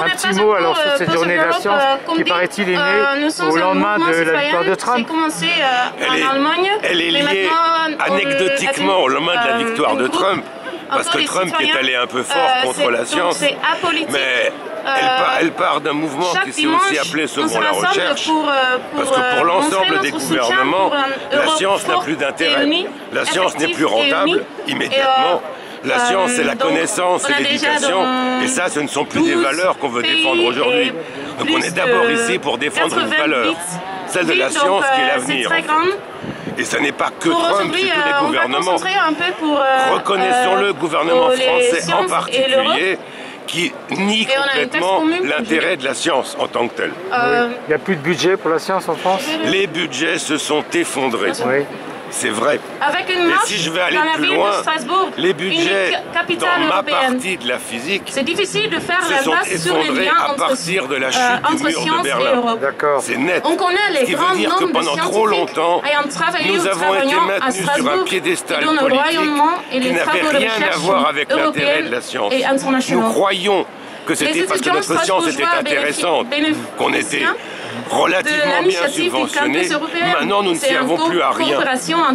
Un pas petit mot alors sur euh, cette journée de of la science euh, qui paraît-il est née euh, au lendemain de la victoire de Trump. Commencé euh, Elle est- en Allemagne. Elle est mais liée anecdotiquement au lendemain de la victoire de Trump. Parce que Trump qui est allé un peu fort euh, contre la science, C'est apolitique. mais Euh, elle, part, elle part d'un mouvement Chaque qui s'est aussi appelé on Sauvons la recherche. pour, pour, Parce que pour l'ensemble des gouvernements, la science n'a plus d'intérêt. La science n'est plus rentable immédiatement. La euh, science, c'est la donc, connaissance déjà l'éducation. Et ça, ce ne sont plus des 12 valeurs qu'on veut défendre aujourd'hui. Donc on est d'abord ici pour défendre une 88 valeur, celle de la science donc, qui est euh, l'avenir. C'est. Et ce n'est pas que Pour Trump, c'est tous euh, les va gouvernements. euh, Reconnaissons-le, euh, gouvernement français en particulier, qui nie complètement l'intérêt de la science en tant que telle. Euh, Il n'y a plus de budget pour la science en France? Les budgets se sont effondrés. Oui. C'est vrai. Avec une Et marche si je vais aller dans la plus ville loin, de Strasbourg, les budgets capitale dans ma européenne. partie de la physique C'est difficile de faire se sont l'impasse sur les liens à entre, partir de la chute euh, du entre mur de science et Berlin. Europe. D'accord. C'est net. On connaît Ce les qui grands veut dire que nombres de pendant trop longtemps, nous ou avons été maintenus sur un piédestal et dont le politique Royaume et qui les n'avait travaux de rien à voir avec l'intérêt de la science. et. Nous croyons que c'était parce que notre science était intéressante qu'on était relativement bien européenne. Maintenant, nous ne C'est servons plus à rien.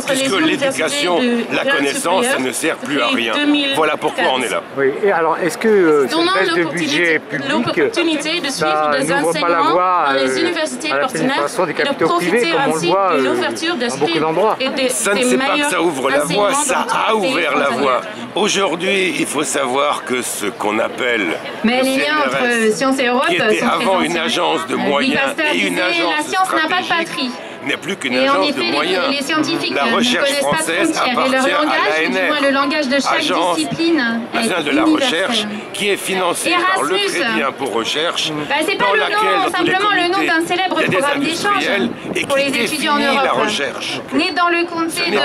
Puisque l'éducation, la connaissance, ça ne sert plus à rien. 2004. Voilà pourquoi on est là. Oui. Et alors, est-ce que euh, cette baisse de budget public, l'opportunité de suivre ça des n'ouvre pas la voie les euh, universités à la partenaires pénétration des capitaux profiter privés, comme on le voit de euh, l'ouverture dans beaucoup d'endroits et des, Ça ne sait pas que ça ouvre la voie, ça a ouvert la voie. Aujourd'hui, il faut savoir que ce qu'on appelle Mais le les liens CNRS, entre science et Europe qui était sont avant une agence de Euh, moyens Une disait, la science n'a pas de patrie. n'est plus qu'une Et en effet, de les, moyens. les scientifiques La ne recherche connaissent pas de française et leur à langage, l'ANR, le langage de chaque agence discipline, nationale de la recherche qui est financée par le Erasmus. crédit impôt recherche Bah, c'est pas dans le laquelle nom, dans simplement le nom d'un célèbre programme d'échange pour les étudiants en la Europe. recherche. Né dans le comté de